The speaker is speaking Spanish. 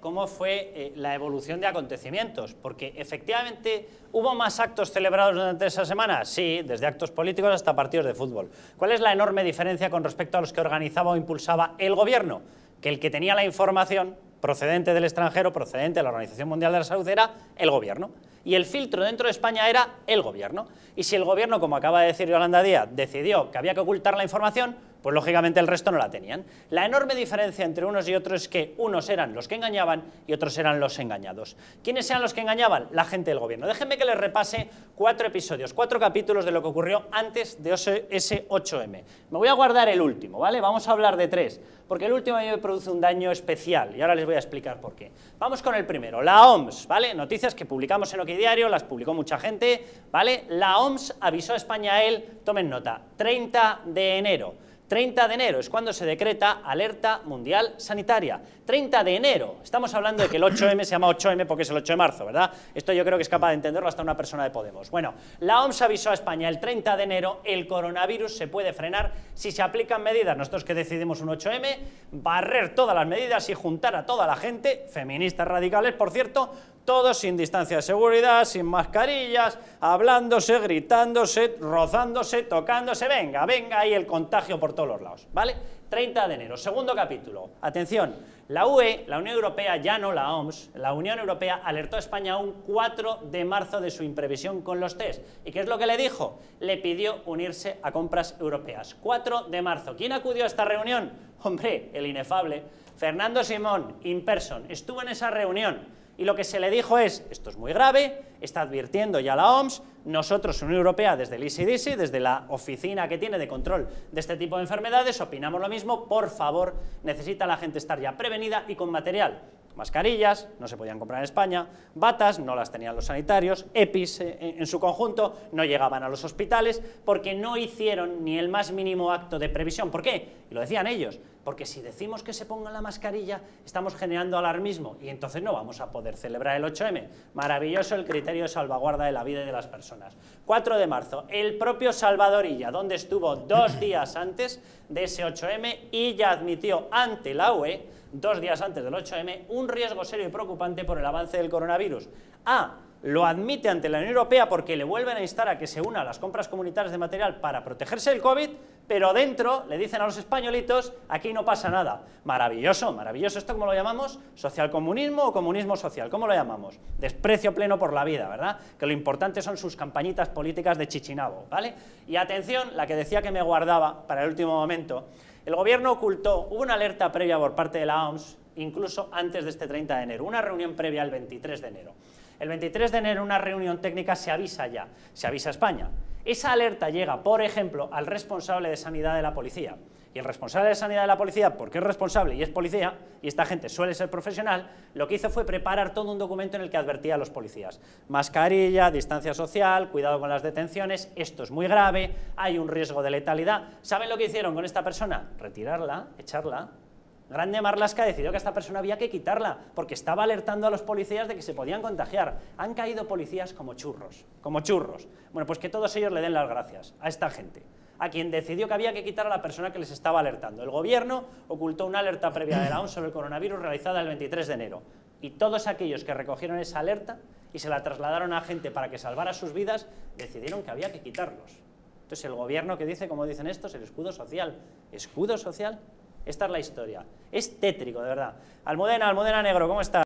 cómo fue eh, la evolución de acontecimientos, porque efectivamente hubo más actos celebrados durante esa semana, sí, desde actos políticos hasta partidos de fútbol. ¿Cuál es la enorme diferencia con respecto a los que organizaba o impulsaba el gobierno? Que el que tenía la información procedente del extranjero, procedente de la Organización Mundial de la Salud, era el gobierno. Y el filtro dentro de España era el gobierno. Y si el gobierno, como acaba de decir Yolanda Díaz, decidió que había que ocultar la información, pues lógicamente el resto no la tenían. La enorme diferencia entre unos y otros es que unos eran los que engañaban y otros eran los engañados. ¿Quiénes eran los que engañaban? La gente del gobierno. Déjenme que les repase cuatro episodios, cuatro capítulos de lo que ocurrió antes de ese 8M. Me voy a guardar el último, ¿vale? Vamos a hablar de tres, porque el último a mí me produce un daño especial y ahora les voy a explicar por qué. Vamos con el primero, la OMS, ¿vale? Noticias que publicamos en Diario, las publicó mucha gente, ¿vale? La OMS avisó a España a él, tomen nota, 30 de enero. 30 de enero es cuando se decreta alerta mundial sanitaria. 30 de enero, estamos hablando de que el 8M se llama 8M porque es el 8 de marzo, ¿verdad? Esto yo creo que es capaz de entenderlo hasta una persona de Podemos. Bueno, la OMS avisó a España el 30 de enero, el coronavirus se puede frenar si se aplican medidas. Nosotros que decidimos un 8M, barrer todas las medidas y juntar a toda la gente, feministas radicales, por cierto, todos sin distancia de seguridad, sin mascarillas, hablándose, gritándose, rozándose, tocándose, venga, venga ahí el contagio por todos los lados, ¿vale? 30 de enero, segundo capítulo. Atención, la UE, la Unión Europea, ya no la OMS, la Unión Europea alertó a España un 4 de marzo de su imprevisión con los test. ¿Y qué es lo que le dijo? Le pidió unirse a compras europeas. 4 de marzo. ¿Quién acudió a esta reunión? Hombre, el inefable. Fernando Simón, in person, estuvo en esa reunión y lo que se le dijo es, esto es muy grave, está advirtiendo ya la OMS, nosotros, Unión Europea, desde el ECDC, desde la oficina que tiene de control de este tipo de enfermedades, opinamos lo mismo, por favor, necesita la gente estar ya prevenida y con material. Mascarillas, no se podían comprar en España, batas, no las tenían los sanitarios, EPIs eh, en su conjunto, no llegaban a los hospitales, porque no hicieron ni el más mínimo acto de previsión. ¿Por qué? Y lo decían ellos, porque si decimos que se pongan la mascarilla, estamos generando alarmismo y entonces no vamos a poder celebrar el 8M. Maravilloso el criterio de salvaguarda de la vida de las personas. 4 de marzo, el propio Salvadorilla, donde estuvo dos días antes de ese 8M y ya admitió ante la UE dos días antes del 8M, un riesgo serio y preocupante por el avance del coronavirus. A. Lo admite ante la Unión Europea porque le vuelven a instar a que se una a las compras comunitarias de material para protegerse del COVID, pero dentro le dicen a los españolitos, aquí no pasa nada. Maravilloso, maravilloso. ¿Esto cómo lo llamamos? ¿Socialcomunismo o comunismo social? ¿Cómo lo llamamos? Desprecio pleno por la vida, ¿verdad? Que lo importante son sus campañitas políticas de chichinabo, ¿vale? Y atención, la que decía que me guardaba para el último momento, el gobierno ocultó, hubo una alerta previa por parte de la OMS, incluso antes de este 30 de enero, una reunión previa el 23 de enero. El 23 de enero una reunión técnica se avisa ya, se avisa a España. Esa alerta llega, por ejemplo, al responsable de sanidad de la policía. Y el responsable de sanidad de la policía, porque es responsable y es policía, y esta gente suele ser profesional, lo que hizo fue preparar todo un documento en el que advertía a los policías. Mascarilla, distancia social, cuidado con las detenciones, esto es muy grave, hay un riesgo de letalidad. ¿Saben lo que hicieron con esta persona? Retirarla, echarla. Grande Marlasca decidió que esta persona había que quitarla, porque estaba alertando a los policías de que se podían contagiar. Han caído policías como churros, como churros. Bueno, pues que todos ellos le den las gracias a esta gente a quien decidió que había que quitar a la persona que les estaba alertando. El gobierno ocultó una alerta previa de la OMS sobre el coronavirus realizada el 23 de enero. Y todos aquellos que recogieron esa alerta y se la trasladaron a gente para que salvara sus vidas, decidieron que había que quitarlos. Entonces el gobierno que dice, como dicen estos, el escudo social. ¿Escudo social? Esta es la historia. Es tétrico, de verdad. Almudena, Almudena Negro, ¿cómo estás?